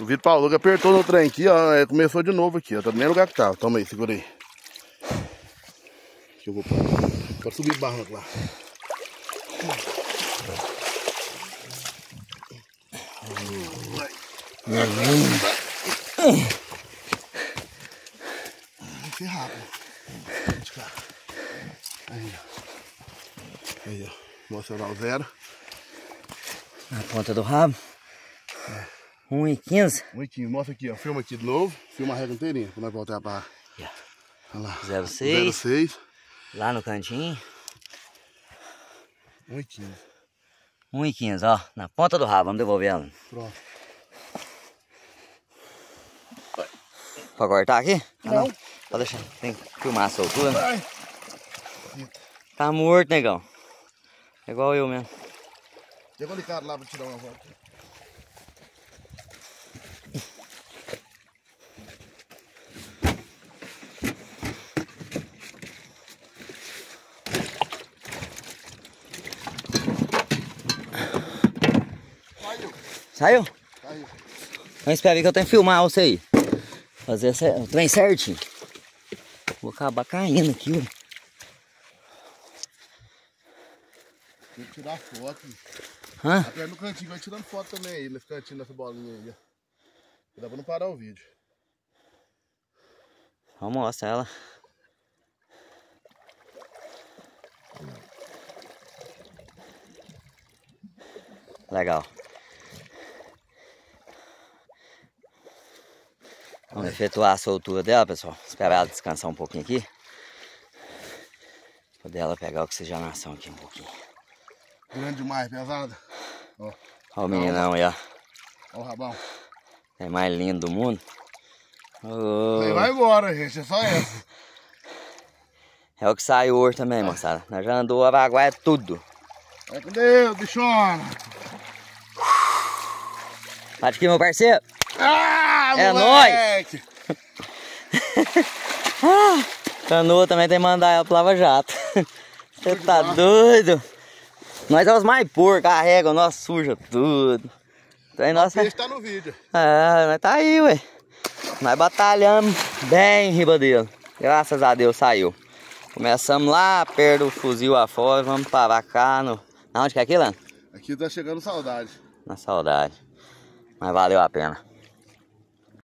O Vitor Paulo que apertou no trem aqui, ó. Começou de novo aqui, ó. Tá no mesmo lugar que tava. Toma aí, segura aí. Que eu vou pra, subir barranco lá. Vai ser rápido. Aí, ó. Aí, ó. Mostra lá o zero. Na ponta do rabo. É. 1,15. 1,15. Mostra aqui, ó. Filma aqui de novo. Filma a régua inteirinha pra nós voltar pra. Yeah. Olha lá. 06. 06. Lá no cantinho. 1,15. 1,15, ó. Na ponta do rabo. Vamos devolver ela. Pronto. Pra cortar aqui? Ah, não. Ah, não. Pode deixar. Tem que filmar a soltura. Ai. Tá morto, negão. É igual eu mesmo. Chegou de cara lá pra tirar uma volta. Saiu. Saiu? Então espera aí que eu tenho que filmar você aí. Fazer cer- o trem certinho. Vou acabar caindo aqui, ó. Tem que tirar foto. Hã? Até no cantinho, vai tirando foto também aí, nesse cantinho, nessa bolinha aí. ó. Dá pra não parar o vídeo. Vamos mostrar ela. Legal. Vamos efetuar a soltura dela, pessoal. Esperar ela descansar um pouquinho aqui. Poder ela pegar a oxigenação aqui um pouquinho. Grande demais, pesada. Ó, Olha o meninão aí, ó. ó o rabão. É mais lindo do mundo. Aí vai embora, gente. É só essa. É o que saiu hoje também, moçada. Nós já andou a baguaia tudo. Vai com Deus, bichona. Bate aqui, meu parceiro. Ah, É moleque! Canoa também tem que mandar ela pro Lava Jato. Você tá doido? Nós é os mais porcos, carrega, nós suja tudo. Então, nós, O tá no vídeo. é, nós tá aí, ué. Nós batalhamos bem em riba dele. Graças a Deus saiu. Começamos lá, perto do fuzil afora, vamos parar cá no... Na onde que é aqui, Lano? Aqui tá chegando saudade. Na saudade. Mas valeu a pena.